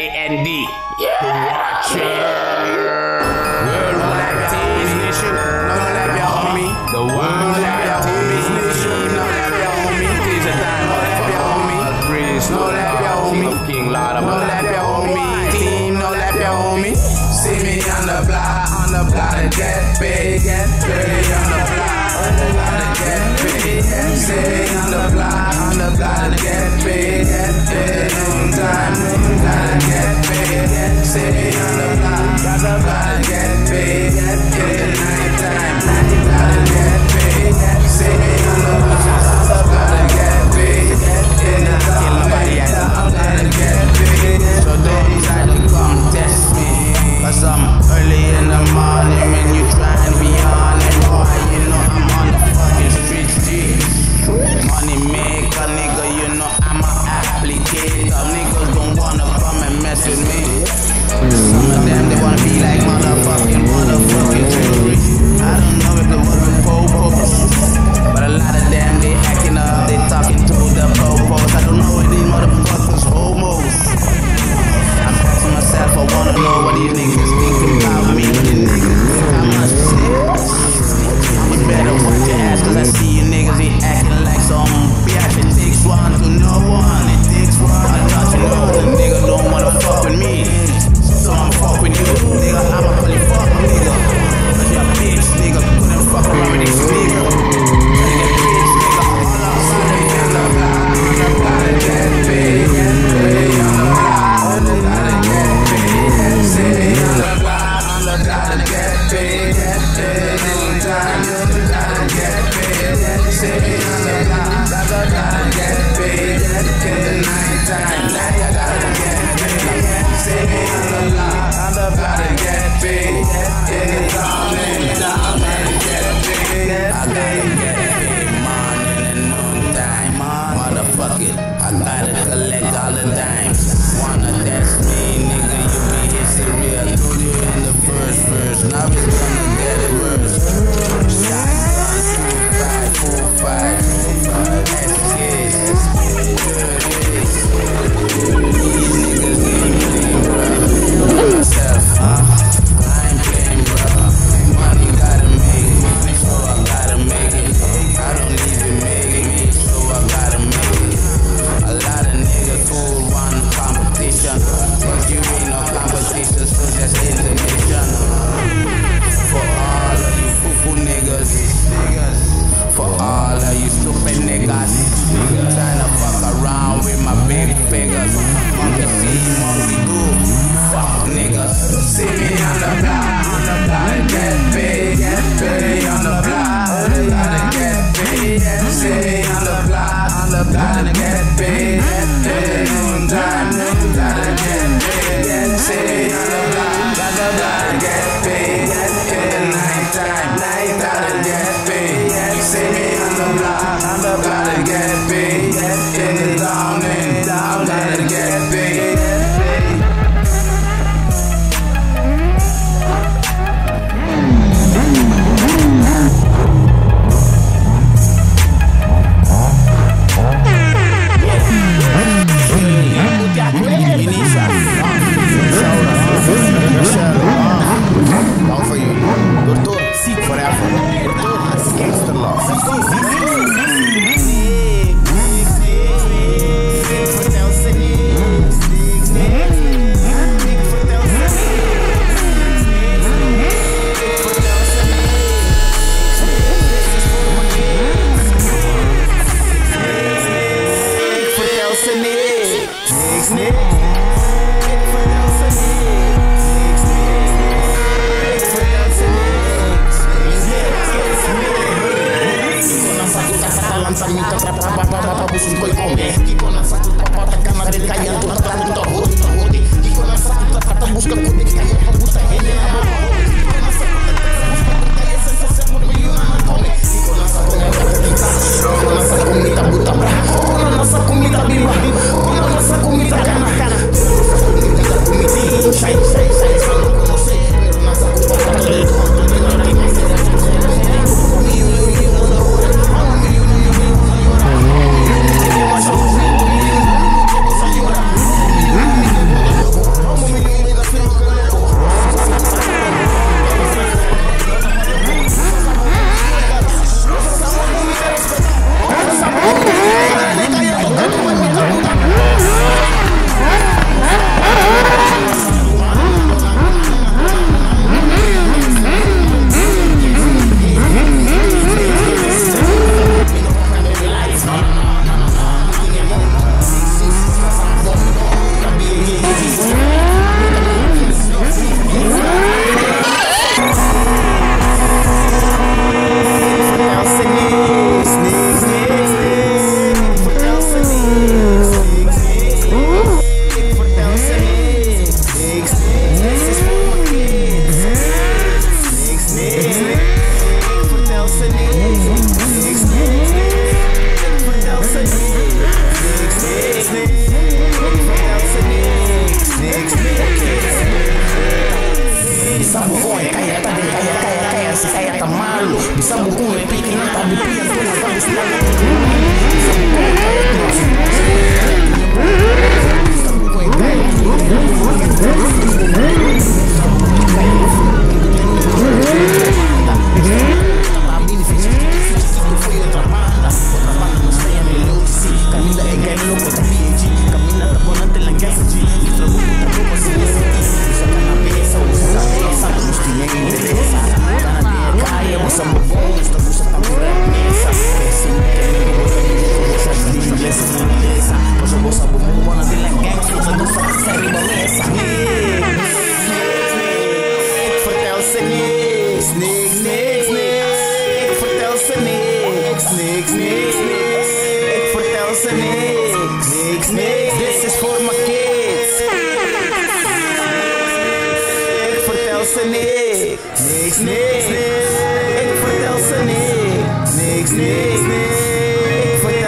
L-A-N-D. Yeah. The world like your homies, nation. Know your homie. A your homie. Your homie. Your homie. Team. Your homie. See me on the block, on the block of One evening niggas. Tryna fuck around with my big fingers. Lanzamiento, trapa, papá, papá, papá, puso un colgón, eh.